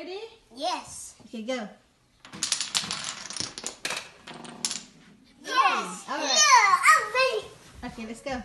ready? Yes. Okay, go. Yes. All right. Yeah, I'm ready. Okay, let's go.